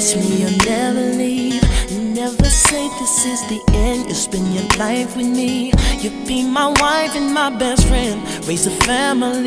Promise me you'll never leave. You never say this is the end. You spend your life with me. You be my wife and my best friend. Raise a family.